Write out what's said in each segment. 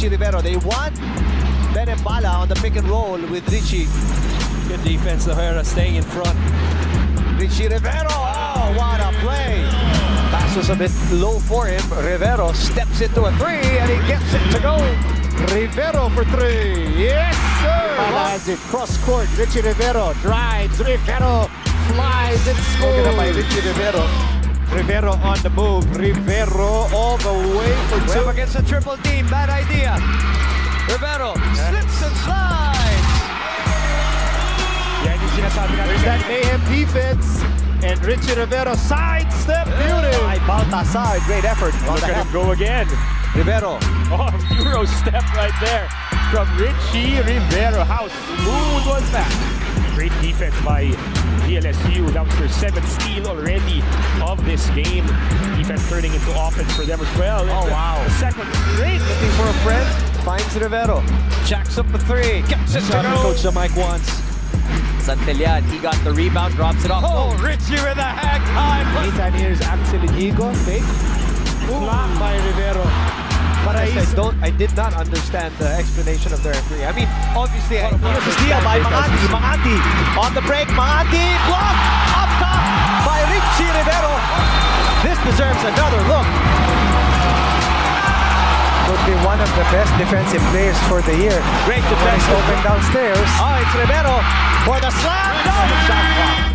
Ricci Rivero. They want Ben Mbala on the pick and roll with Ricci. Good defense, Herrera staying in front. Ricci Rivero. Oh, what a play. Pass was a bit low for him. Rivero steps into a three and he gets it to go. Rivero for three. Yes, sir. Has it cross court. Ricci Rivero drives. Rivero flies and Spoken of by scores. Ricci Rivero. Rivero on the move. Rivero all the way for two. against a triple team. Bad idea. Rivero slips and slides. Yan yung sinasabi natin. There's that mayhem defense. And Ricci Rivero sidestep beauty. Ay, Baltazar, great effort. on Look at him go again. Rivero. Oh, Euro step right there from Ricci Rivero. How smooth was that? Great defense by DLSU. That was their seventh steal already of this game. Defense turning into offense for them as well. Oh, the- wow. The second straight. Looking for a friend. Finds Rivero. Jacks up the three. Gets it to go. Coach Mike once. Santillan, he got the rebound, drops it off. Oh, Ricci with a hack time. Meantime, here's Axel Inigo. Fake. Blocked by Rivero. I, don't, I did not understand the explanation of the referee. I mean, obviously, I Here's a steal by Maanti. Maanti on the break. Maanti blocked up top by Ricci Rivero. This deserves another look. Could be one of the best defensive players for the year. Great defense. open downstairs. Oh, it's Rivero for the slam. No, the shot clock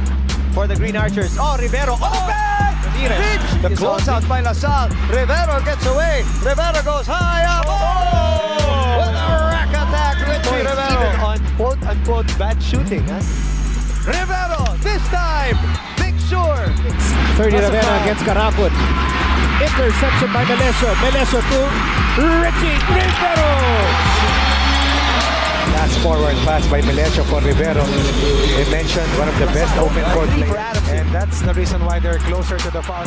for the Green Archers. Oh, Rivero oh, oh, open. Ramirez The closeout by LaSalle. Rivero gets away. Rivero goes high up. Oh! oh! With a rack attack, Ricci Rivero. even on quote-unquote bad shooting. Huh? Rivero, this time, make sure. 30 That's a Rivera against Caracol. Interception by Melecio. Melecio to Ricci Rivero. Forward pass by Melecio for Rivero. They mentioned one of the best open court players. And that's the reason why they're closer to the foul.